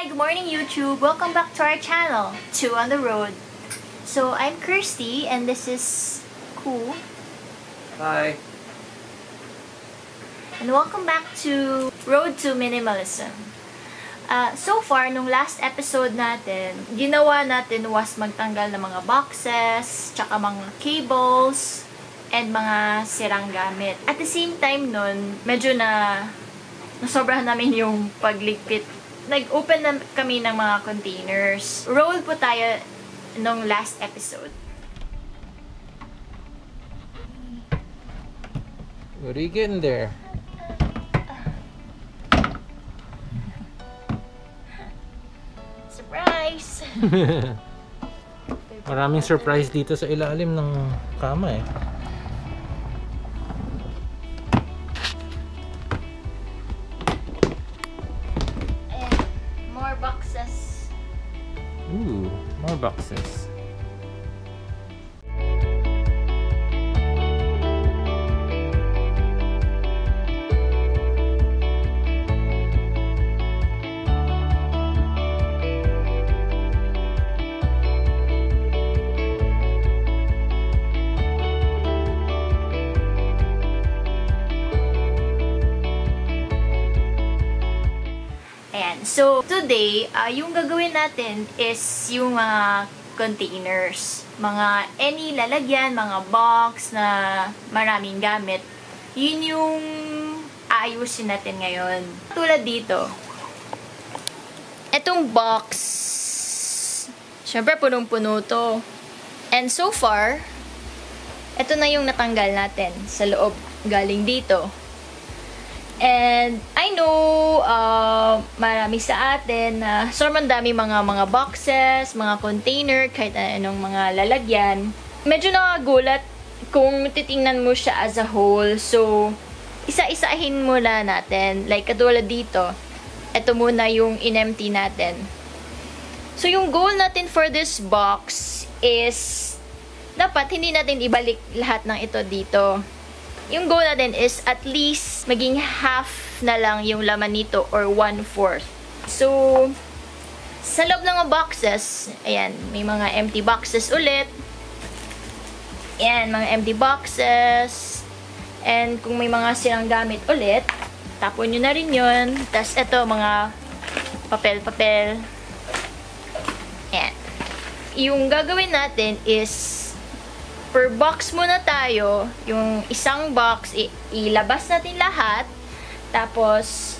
Hi, good morning YouTube. Welcome back to our channel, Two on the Road. So, I'm Kirsty and this is Ku. Hi. And welcome back to Road to Minimalism. Uh, so far, nung last episode natin, ginawa natin was magtanggal ng mga boxes, tsaka mga cables, and mga sirang gamit. At the same time nun, medyo na nasobrahan namin yung pagligpit. Nag-open na kami ng mga containers. Roll po tayo nung last episode. What are you getting there? Surprise! Maraming surprise dito sa ilalim ng kama eh. Boxes. Today, ah, yung gagawin natin is yung mga containers. Mga any lalagyan, mga box na maraming gamit. Yun yung aayusin natin ngayon. Tulad dito. Etong box, syempre punong-puno to. And so far, ito na yung natanggal natin sa loob galing dito. And I know uh, marami sa atin na sobrang dami mga mga boxes, mga container, kahit anong mga lalagyan. Medyo nakagulat kung titingnan mo siya as a whole. So, isa-isahin muna natin. Like, katulad dito. Ito muna yung in-empty natin. So, yung goal natin for this box is dapat hindi natin ibalik lahat ng ito dito yung goal natin is at least maging half na lang yung laman nito or one-fourth. So, sa loob ng boxes, ayan, may mga empty boxes ulit. Ayan, mga empty boxes. And kung may mga silang gamit ulit, tapon nyo na rin yun. Tapos ito, mga papel-papel. Ayan. Yung gagawin natin is per box muna tayo, yung isang box, ilabas natin lahat. Tapos,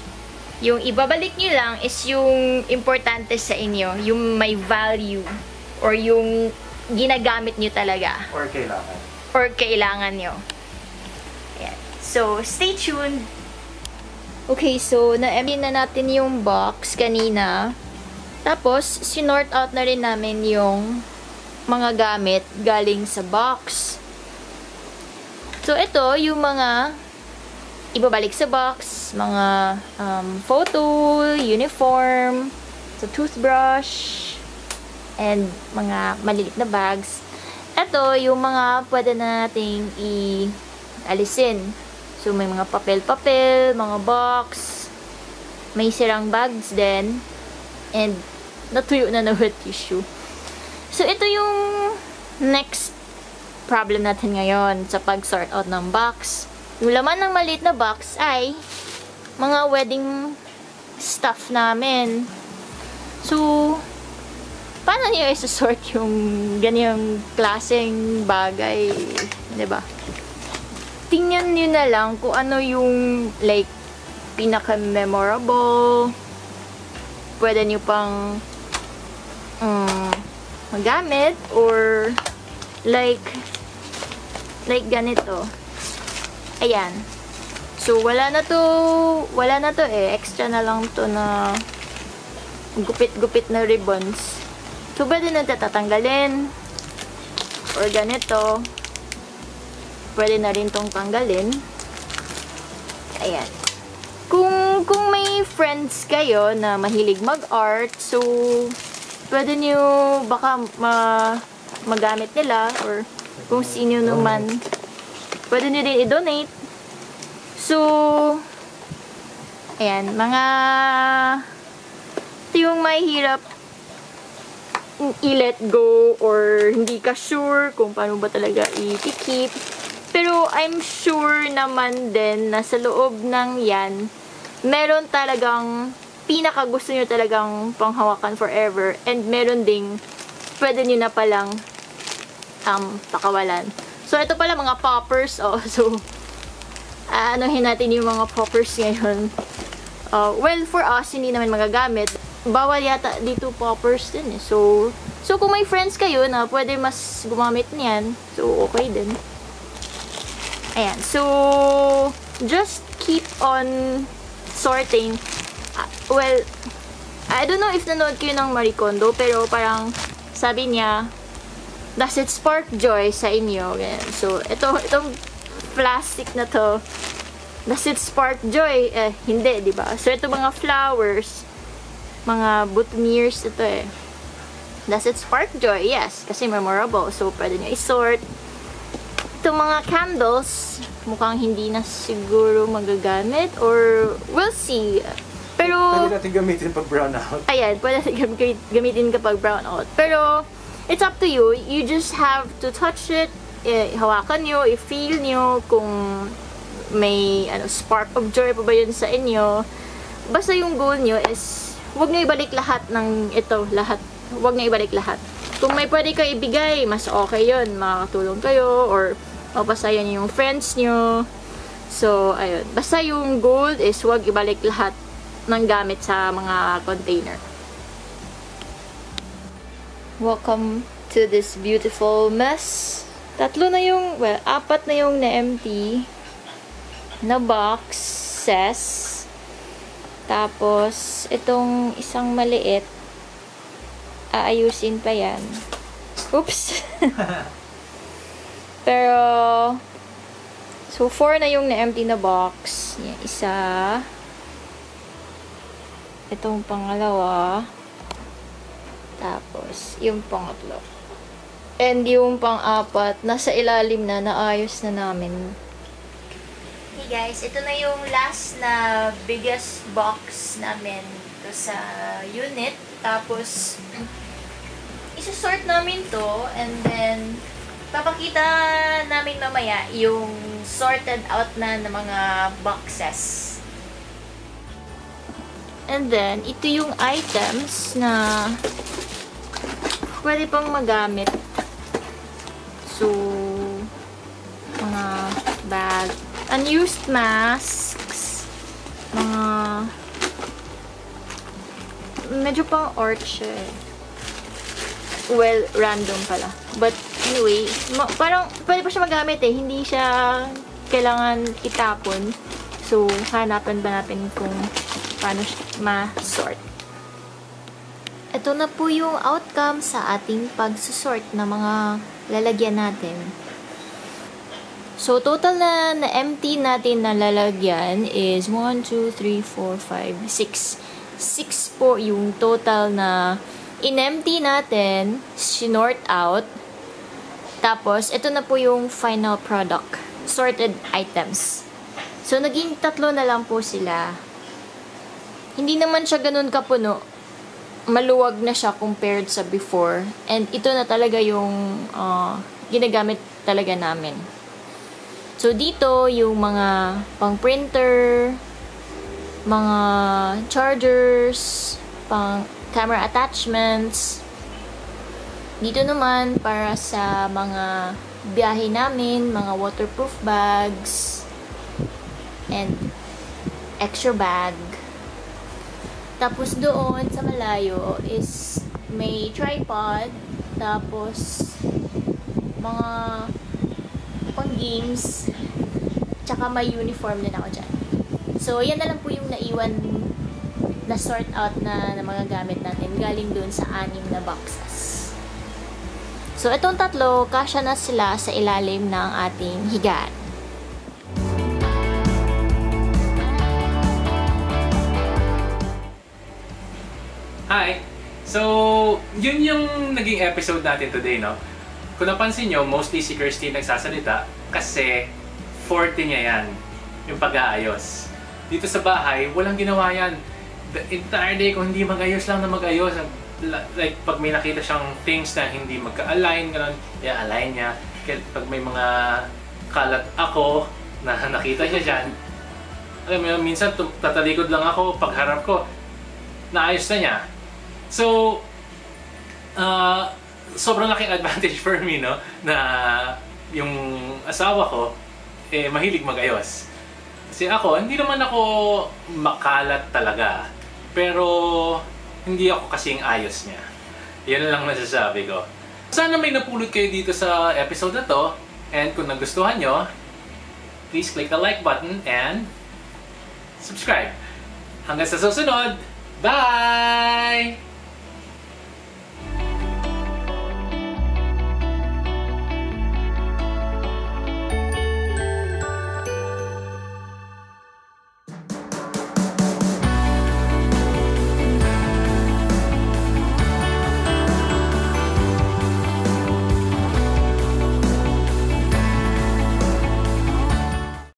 yung ibabalik nyo lang is yung importante sa inyo, yung may value, or yung ginagamit nyo talaga, Or kailangan. or kailangan nyo. Ayan. So, stay tuned. Okay, so, na-empty na natin yung box kanina. Tapos, sinort out na rin namin yung mga gamit galing sa box. So, ito, yung mga ibabalik sa box, mga um, photo, uniform, so toothbrush, and mga malilit na bags. Ito, yung mga pwede na nating i-alisin. So, may mga papel-papel, mga box, may sirang bags din, and natuyo na na wet tissue. So, ito yung next problem natin ngayon sa pag-sort out ng box. Yung laman ng maliit na box ay mga wedding stuff namin. So, paano niyo isa-sort yung ganyang klaseng bagay? ba? Tingnan niyo na lang kung ano yung like pinaka-memorable. Pwede niyo pang um, magamit or like like ganito. Ayan. So wala na to, wala na to eh. Extra na lang to na gupit-gupit na ribbons. So pwede na tatanggalin. Or ganito. Pwede na rin tong tanggalin. Ayan. Kung, kung may friends kayo na mahilig mag-art, so pwede nyo baka ma magamit nila or kung sino naman pwede nyo din i-donate. So, ayan, mga ito yung mahirap i-let go or hindi ka sure kung paano ba talaga i-keep. Pero I'm sure naman din na sa loob ng yan, meron talagang pinaka gusto nyo talagang panghawakan forever and meron ding pwede nyo na palang um, pakawalan. So, ito pala mga poppers. Oh, so, aanohin natin yung mga poppers ngayon. Uh, well, for us, hindi naman magagamit bawal yata dito poppers din eh. So, so kung may friends kayo na pwede mas gumamit niyan, so okay din. Ayan. So, just keep on sorting. Uh, well, I don't know if nanood kayo ng Marie Kondo, pero parang sabi niya, does it spark joy sa inyo? Ganyan. So, ito, itong plastic na to, does it spark joy? Eh, hindi, di ba? So, ito mga flowers, mga boutonnieres ito eh. Does it spark joy? Yes, kasi memorable. So, pwede nyo isort. Itong mga candles, mukhang hindi na siguro magagamit or we'll see. Pero, Pwede natin gamitin pag brown out. ayan, pwede natin gam- gamitin kapag brown out. Pero, it's up to you. You just have to touch it, eh, hawakan nyo, i-feel nyo kung may ano, spark of joy pa ba yun sa inyo. Basta yung goal nyo is huwag niyo ibalik lahat ng ito, lahat. Huwag niyo ibalik lahat. Kung may pwede kayo ibigay, mas okay yun. Makakatulong kayo or mapasayan yung friends niyo. So, ayun. Basta yung gold is huwag ibalik lahat ng gamit sa mga container. Welcome to this beautiful mess. Tatlo na yung, well, apat na yung na-empty na boxes. Tapos, itong isang maliit, aayusin pa yan. Oops! Pero, so, four na yung na-empty na box. Yan, isa. Itong pangalawa. Tapos, yung pangatlo. And yung pang-apat, nasa ilalim na, naayos na namin. Hey guys, ito na yung last na biggest box namin to sa unit. Tapos, isusort namin to and then papakita namin mamaya yung sorted out na ng mga boxes. And then, ito yung items na pwede pang magamit. So, mga bag, unused masks, mga medyo pang art siya eh. Well, random pala. But anyway, parang pwede pa siya magamit eh. Hindi siya kailangan itapon. So, hanapan ba natin kung paano ma-sort. Ito na po yung outcome sa ating pag-sort ng mga lalagyan natin. So, total na, na empty natin na lalagyan is 1, 2, 3, 4, 5, 6. 6 po yung total na in-empty natin, sinort out. Tapos, ito na po yung final product. Sorted items. So, naging tatlo na lang po sila. Hindi naman siya ganun kapuno. Maluwag na siya compared sa before. And ito na talaga yung uh, ginagamit talaga namin. So, dito, yung mga pang-printer, mga chargers, pang camera attachments. Dito naman, para sa mga biyahe namin, mga waterproof bags, and extra bag. Tapos doon, sa malayo, is may tripod, tapos mga pang games, tsaka may uniform din ako dyan. So, yan na lang po yung naiwan na sort out na, na mga gamit natin galing dun sa anim na boxes. So, itong tatlo, kasya na sila sa ilalim ng ating higaan. Hi! So, yun yung naging episode natin today, no? Kung napansin nyo, mostly si Kirsty nagsasalita kasi forte niya yan, yung pag-aayos. Dito sa bahay, walang ginawa yan. the entire day ko hindi mag-ayos lang na mag-ayos. Like, pag may nakita siyang things na hindi magka-align, ganun, i-align niya. Kaya pag may mga kalat ako na nakita niya dyan, alam mo minsan tatalikod lang ako, pagharap ko, naayos na niya. So, ah, sobrang laking advantage for me, no? Na yung asawa ko, eh, mahilig mag-ayos. Kasi ako, hindi naman ako makalat talaga. Pero, hindi ako kasing ayos niya. Yan lang masasabi ko. Sana may napulot kayo dito sa episode na to. And kung nagustuhan nyo, please click the like button and subscribe. Hanggang sa susunod, bye!